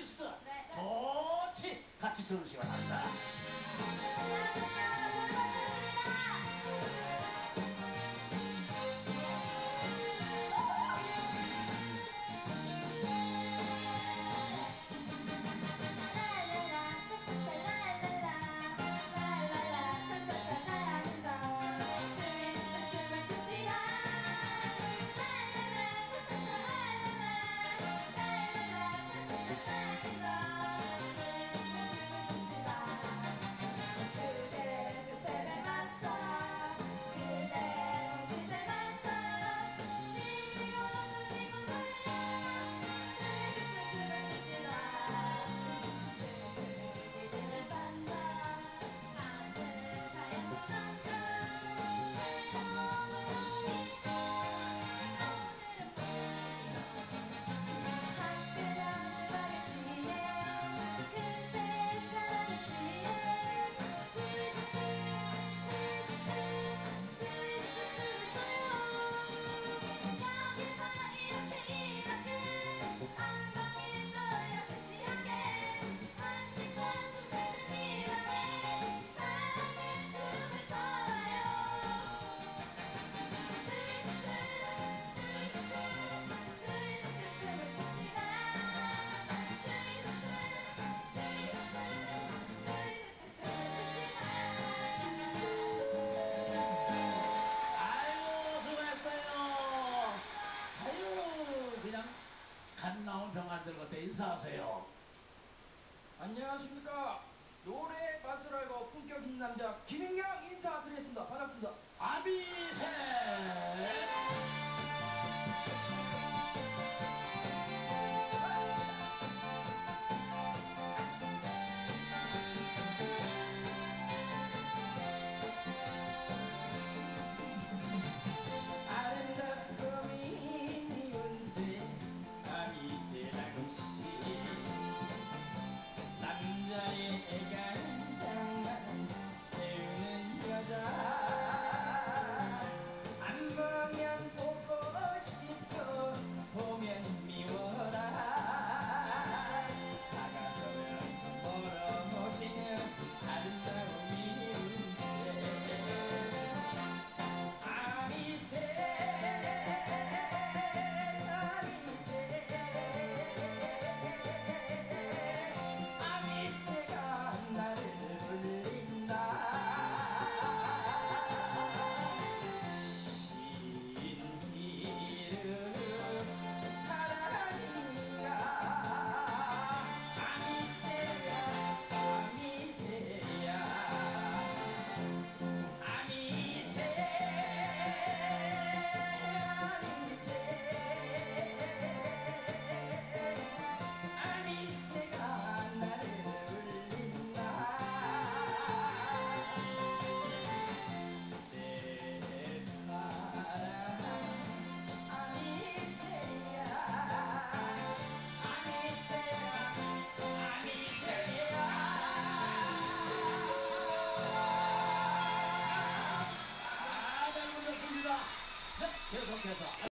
리스트 도치 같이 들으시기 바랍니 다. 나온 병환들한테 인사하세요. 안녕하십니까. 노래 맛을 알고 품격 있는 남자 김인경 그래서